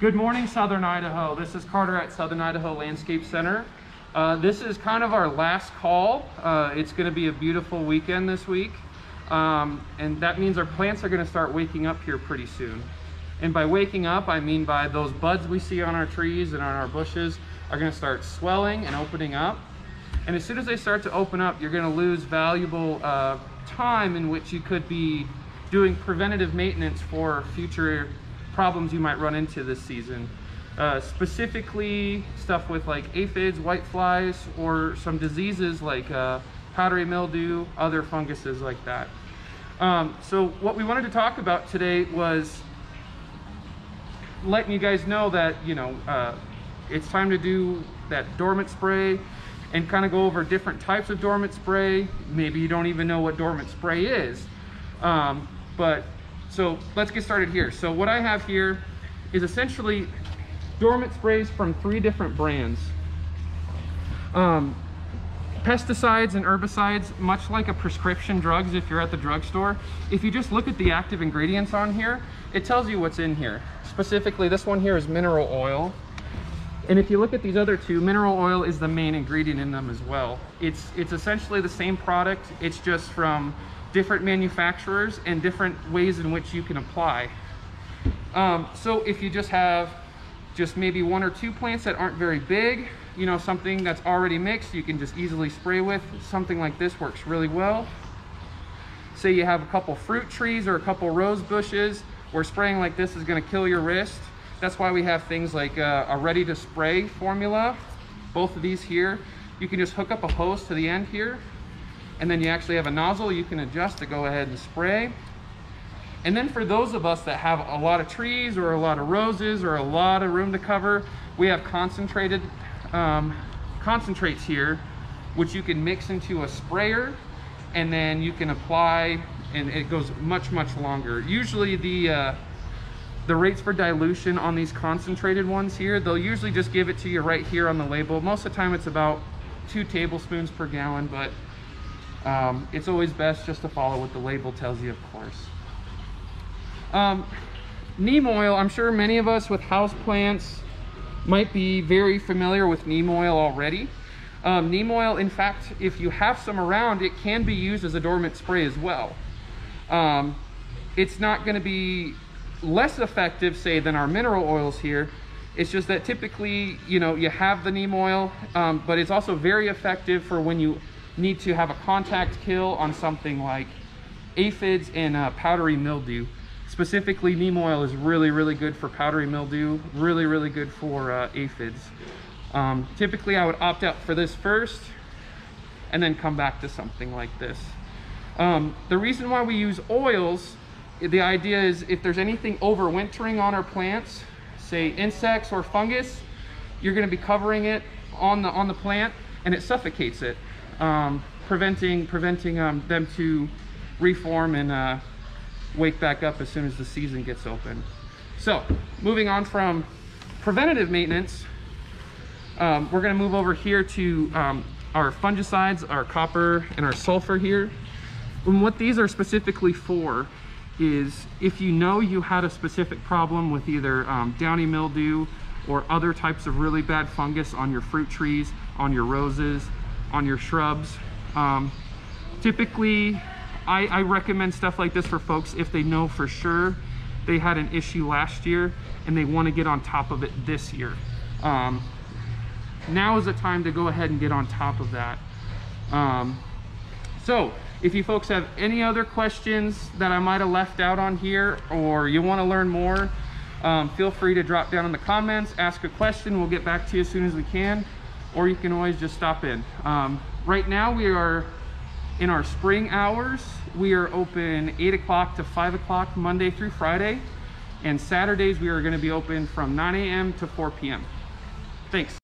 Good morning, Southern Idaho. This is Carter at Southern Idaho Landscape Center. Uh, this is kind of our last call. Uh, it's going to be a beautiful weekend this week. Um, and that means our plants are going to start waking up here pretty soon. And by waking up, I mean by those buds we see on our trees and on our bushes are going to start swelling and opening up. And as soon as they start to open up, you're going to lose valuable uh, time in which you could be doing preventative maintenance for future problems you might run into this season. Uh, specifically stuff with like aphids, whiteflies, or some diseases like uh, powdery mildew, other funguses like that. Um, so what we wanted to talk about today was letting you guys know that, you know, uh, it's time to do that dormant spray and kind of go over different types of dormant spray. Maybe you don't even know what dormant spray is. Um, but so let's get started here. So what I have here is essentially dormant sprays from three different brands. Um, pesticides and herbicides, much like a prescription drugs if you're at the drugstore, if you just look at the active ingredients on here, it tells you what's in here. Specifically, this one here is mineral oil. And if you look at these other two, mineral oil is the main ingredient in them as well. It's, it's essentially the same product, it's just from different manufacturers and different ways in which you can apply. Um, so if you just have just maybe one or two plants that aren't very big, you know, something that's already mixed, you can just easily spray with. Something like this works really well. Say you have a couple fruit trees or a couple rose bushes, where spraying like this is gonna kill your wrist that's why we have things like uh, a ready to spray formula. Both of these here, you can just hook up a hose to the end here, and then you actually have a nozzle you can adjust to go ahead and spray. And then for those of us that have a lot of trees or a lot of roses or a lot of room to cover, we have concentrated um, concentrates here, which you can mix into a sprayer and then you can apply and it goes much, much longer. Usually the, uh, the rates for dilution on these concentrated ones here, they'll usually just give it to you right here on the label. Most of the time it's about two tablespoons per gallon, but um, it's always best just to follow what the label tells you, of course. Um, neem oil, I'm sure many of us with house plants might be very familiar with neem oil already. Um, neem oil, in fact, if you have some around, it can be used as a dormant spray as well. Um, it's not going to be less effective, say, than our mineral oils here. It's just that typically, you know, you have the neem oil, um, but it's also very effective for when you need to have a contact kill on something like aphids and uh, powdery mildew. Specifically, neem oil is really, really good for powdery mildew, really, really good for uh, aphids. Um, typically, I would opt out for this first and then come back to something like this. Um, the reason why we use oils the idea is if there's anything overwintering on our plants, say insects or fungus, you're going to be covering it on the on the plant and it suffocates it, um, preventing preventing um, them to reform and uh, wake back up as soon as the season gets open. So moving on from preventative maintenance, um, we're going to move over here to um, our fungicides, our copper and our sulfur here. And what these are specifically for is if you know you had a specific problem with either um, downy mildew or other types of really bad fungus on your fruit trees, on your roses, on your shrubs. Um, typically, I, I recommend stuff like this for folks if they know for sure they had an issue last year and they want to get on top of it this year. Um, now is the time to go ahead and get on top of that. Um, so if you folks have any other questions that I might have left out on here or you want to learn more, um, feel free to drop down in the comments, ask a question. We'll get back to you as soon as we can, or you can always just stop in. Um, right now we are in our spring hours. We are open 8 o'clock to 5 o'clock Monday through Friday. And Saturdays we are going to be open from 9 a.m. to 4 p.m. Thanks.